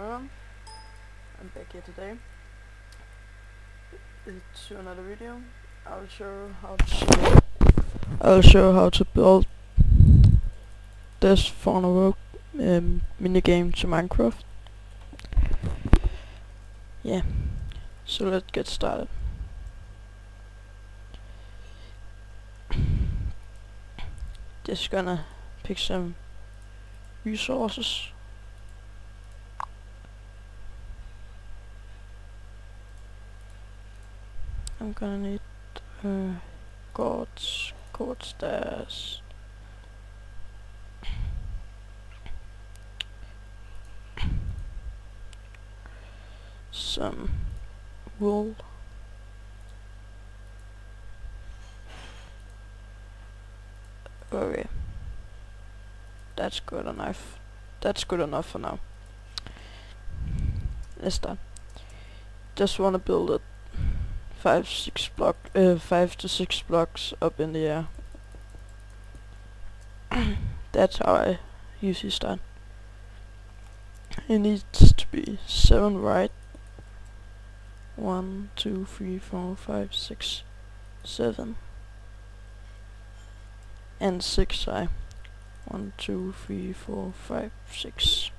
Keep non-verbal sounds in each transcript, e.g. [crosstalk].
I'm back here today to another video. I'll show how to I'll show how to build this Fauna um, minigame to Minecraft. Yeah, so let's get started. Just gonna pick some resources. I'm gonna need uh, quartz, quartz stairs. Some wool. Okay. That's good enough. That's good enough for now. Let's start. Just wanna build it five, six block, uh, five to six blocks up in the air. [clears throat] That's how I usually start. It needs to be seven right. One, two, three, four, five, six, seven, and six high. One, two, three, four, five, six.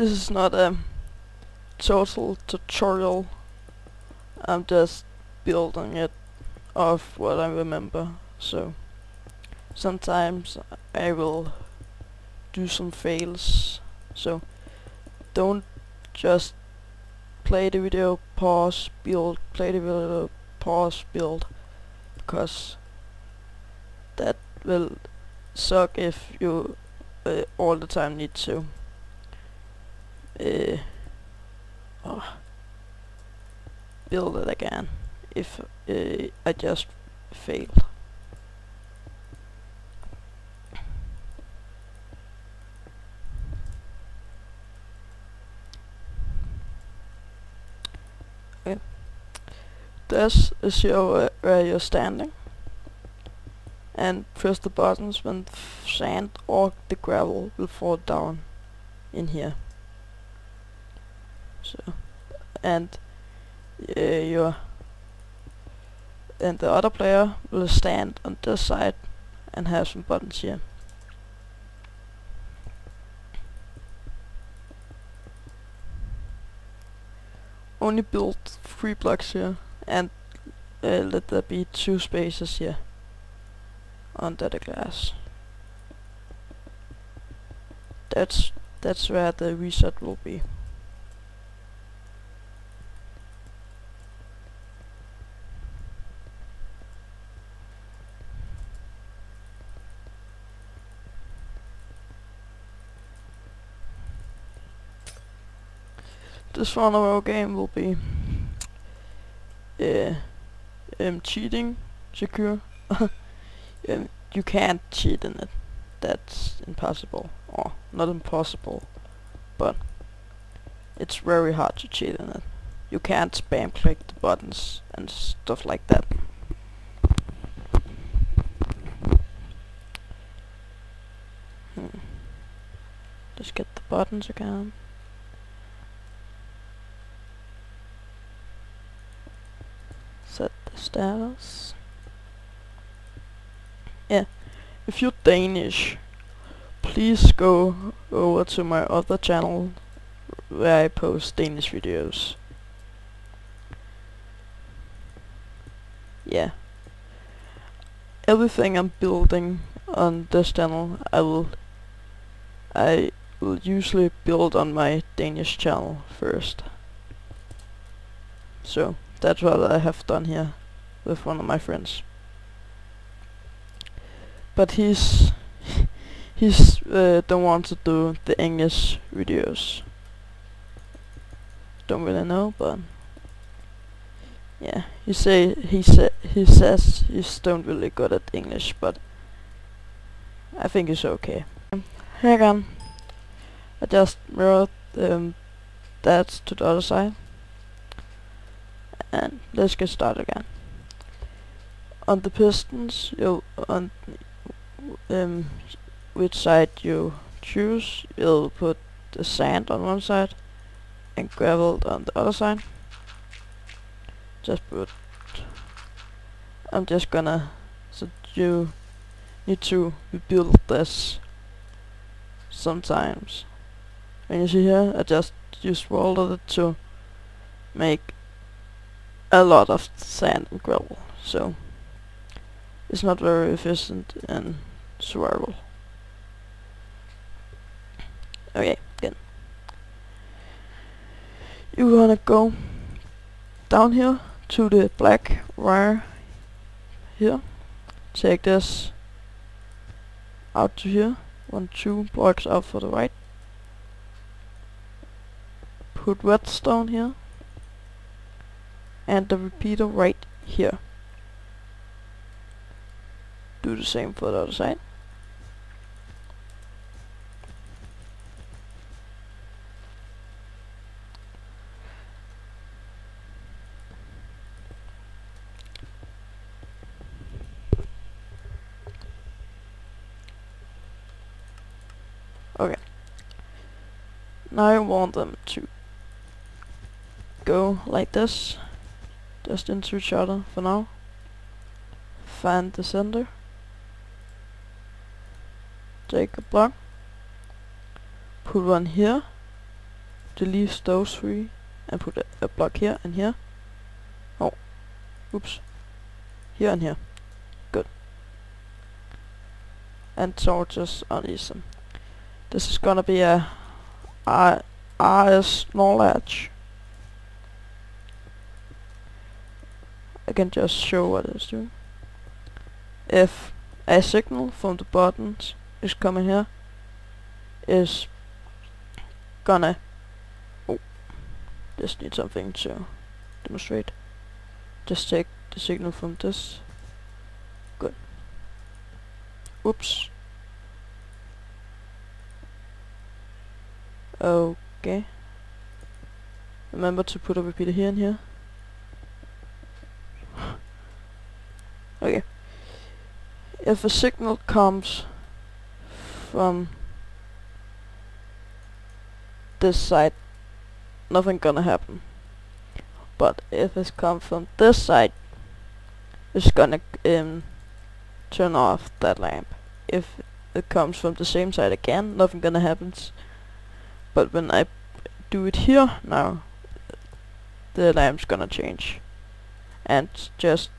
This is not a total tutorial. I'm just building it off what I remember. So sometimes I will do some fails. So don't just play the video, pause, build, play the video, pause, build. Because that will suck if you uh, all the time need to uh, oh, build it again if uh, I just failed. Okay. This is your uh, where you're standing and press the buttons when sand or the gravel will fall down in here and uh, your and the other player will stand on this side and have some buttons here. Only build three blocks here and uh, let there be two spaces here under the glass. That's that's where the reset will be. This one of our game will be uh, um, cheating secure. [laughs] um, you can't cheat in it. That's impossible. Or not impossible, but it's very hard to cheat in it. You can't spam click the buttons and stuff like that. Hmm. Just get the buttons again. Yeah, if you're Danish, please go over to my other channel where I post Danish videos. Yeah. Everything I'm building on this channel, I will I will usually build on my Danish channel first. So, that's what I have done here with one of my friends. But he's [laughs] he's uh, don't want to do the English videos. Don't really know, but yeah, he say he said he says he's don't really good at English, but I think it's okay. Hang on, I just wrote um, that to the other side. And let's get started again. On the pistons, you on um, which side you choose, you'll put the sand on one side and gravel on the other side. Just put. I'm just gonna. So you need to rebuild this sometimes. And you see here, I just used roller to make a lot of sand and gravel. So it's not very efficient in survival. Okay, good. You wanna go down here to the black wire here. Take this out to here. One, two blocks out for the right. Put redstone here. And the repeater right here. Do the same for the other side. Okay. Now I want them to go like this. Just into each other for now. Find the center. Take a block. Put one here. Delete er those three. And put a, a block here and here. Oh. Oops. Here and here. Good. And torches on these. This is gonna be a R RS knowledge. I can just show what it's doing. If a signal from the buttons is coming here, is gonna oh just need something to demonstrate. Just take the signal from this. Good. Oops. Okay. Remember to put a repeater here and here. [gasps] okay. If a signal comes from this side, nothing gonna happen. But if it comes from this side, it's gonna um, turn off that lamp. If it comes from the same side again, nothing gonna happen. But when I do it here now, the lamp's gonna change. And just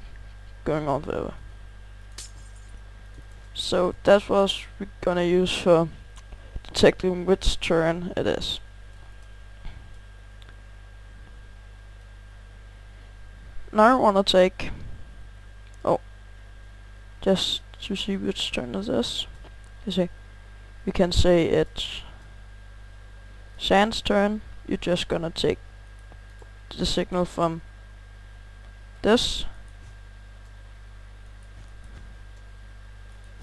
going on forever. So that's what we're gonna use for detecting which turn it is. Now I wanna take oh just to see which turn it is. You see we can say it's Sand's turn, you're just gonna take the signal from this,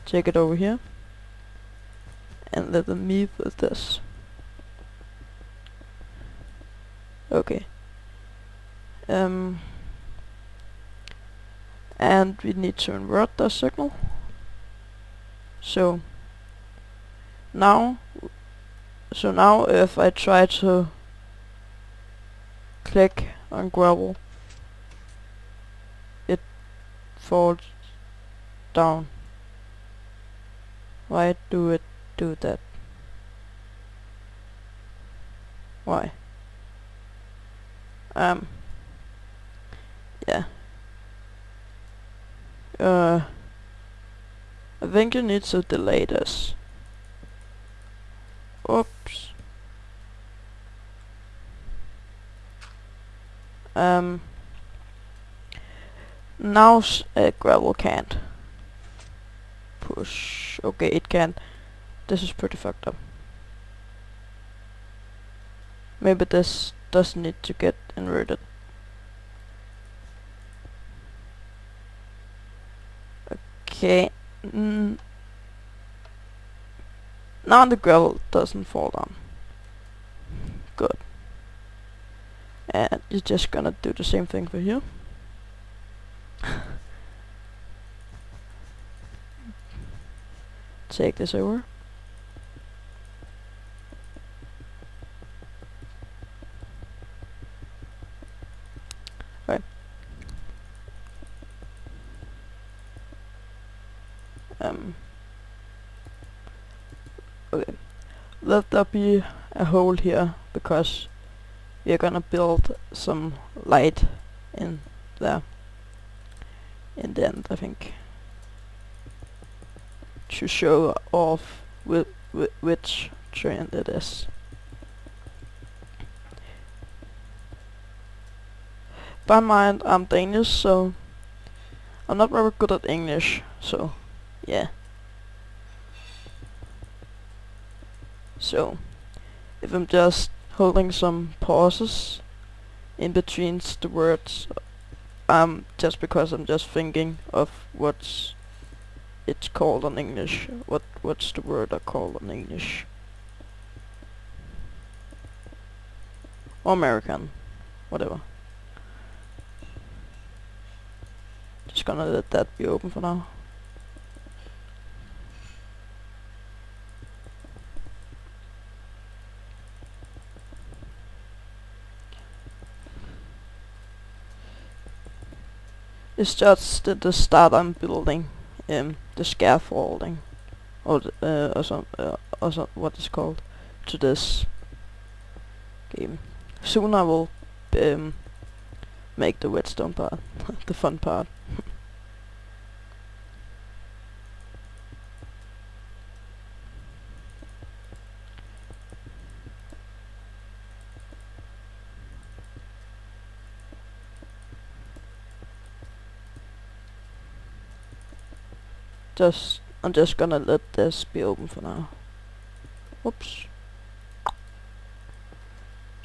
take it over here, and let them meet with this. Okay. Um, and we need to invert the signal. So now so now if I try to click on gravel, it falls down. Why do it do that? Why? Um. Yeah. Uh. I think you need to delay this. Oops. Um. Now uh, gravel can't push. Okay, it can. This is pretty fucked up. Maybe this does need to get inverted. Okay. Mm, now the gravel doesn't fall down. Good. And you're just gonna do the same thing for here. Take this over. Um. Okay. Let there be a hole here because we are gonna build some light in there in the end I think to show off whi which trend it is. By mind I'm Danish so I'm not very good at English so yeah. So if I'm just holding some pauses in between the words um just because I'm just thinking of what's it's called in English. What what's the word I call in English? American. Whatever. Just gonna let that be open for now. It's just the, the start I'm building, um, the scaffolding, or the, uh, or some, uh, or some, what is called, to this game. Soon I will um, make the redstone part, [laughs] the fun part. Just I'm just gonna let this be open for now. Oops.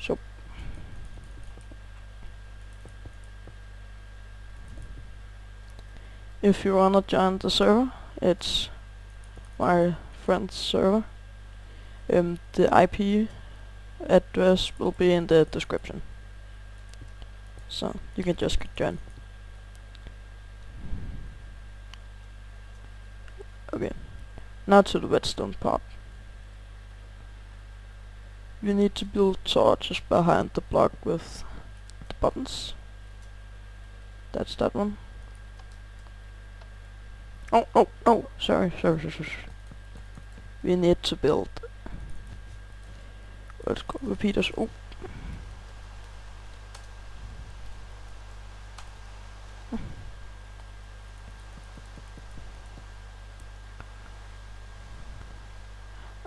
So if you wanna join the server, it's my friend's server. Um, the IP address will be in the description. So you can just join. Okay, now to the redstone part. We need to build torches behind the block with the buttons. That's that one. Oh, oh, oh, sorry, sorry, sorry, sorry. We need to build... Let's go repeaters. Oh.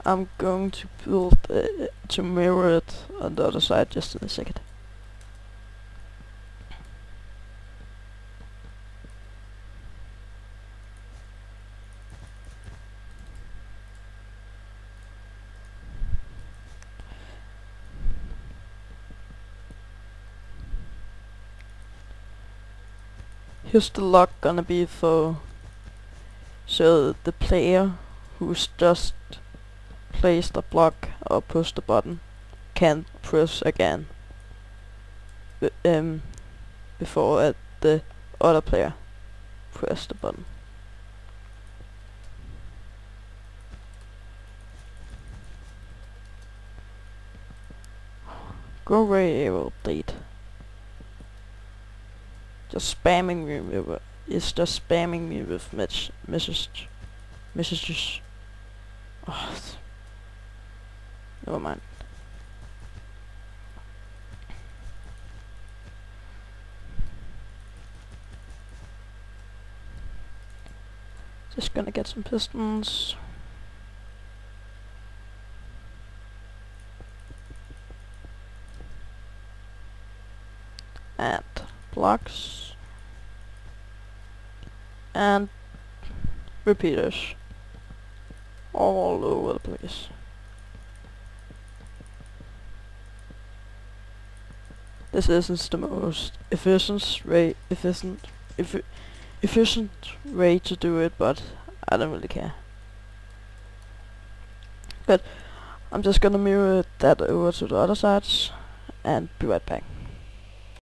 I'm going to build to mirror it on the other side just in a second. Here's the lock gonna be for so the player who's just place the block or push the button can't press again B um, before uh, the other player press the button. Go away, update. Just spamming me with it's just spamming me with mess message messages. Oh, Never mind. Just gonna get some pistons. And blocks. And repeaters. All over the place. This isn't the most efficient way efficient effi efficient way to do it, but I don't really care. But I'm just gonna mirror that over to the other sides and be right back.